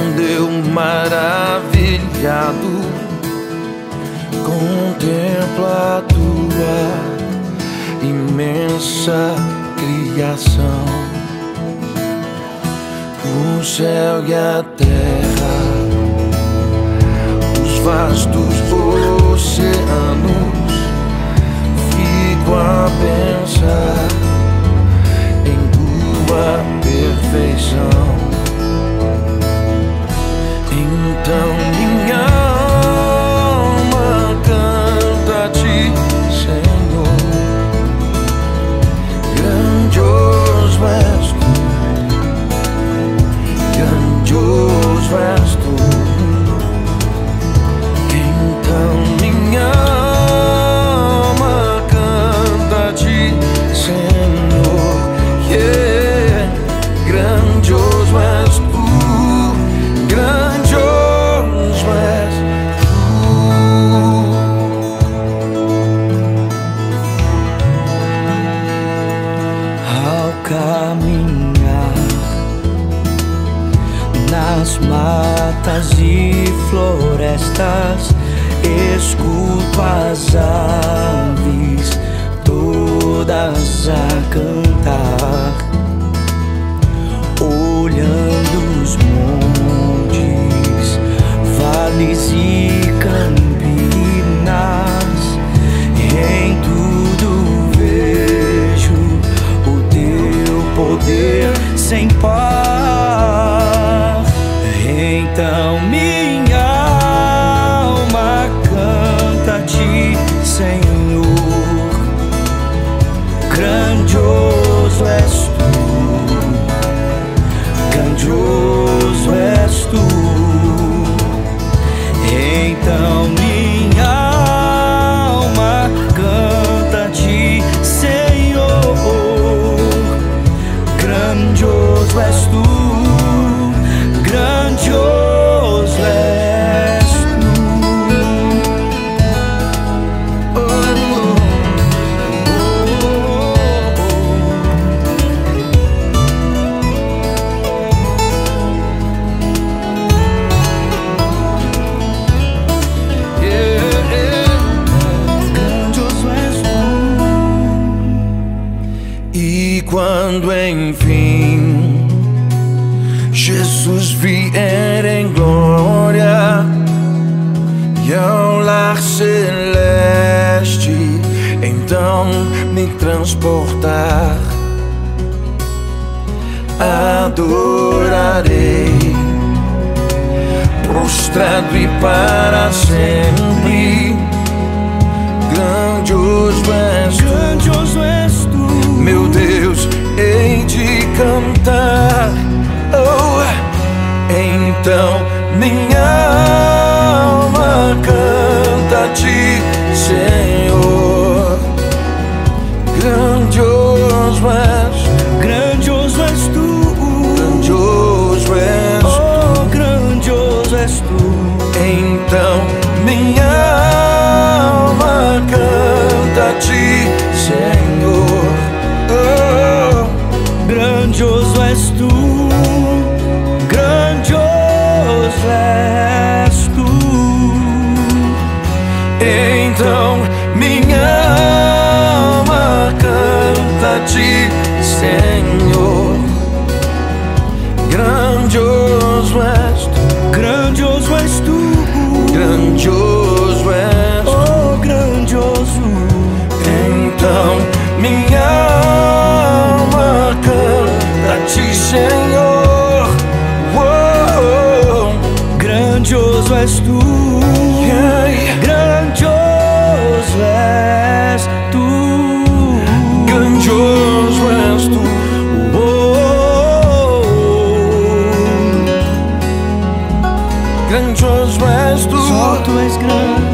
respondeu maravilhado. Contempla a tua imensa criação, o céu e a terra, os vastos oceanos. Fico a pensar em tua perfeição. Então matas e florestas, escuto as aves todas a cantar, olhando os montes, vales e Grandioso enfim Jesus vier em glória e ao lar celeste, então me transportar, adorarei prostrado e para sempre. Grandioso és tu. Cantar. Oh, então minha alma canta a ti, Senhor. És tu. Grandioso és tu. Então minha alma canta a ti, Senhor. Grandioso és tu, Grandioso és tu. grandioso és tu. Oh, grandioso. Então minha ti, Senhor. Oh, Grandioso és tu. yeah. Grandioso és tu. Grandioso és tu. Oh, Grandioso és tu. Só tu és grande.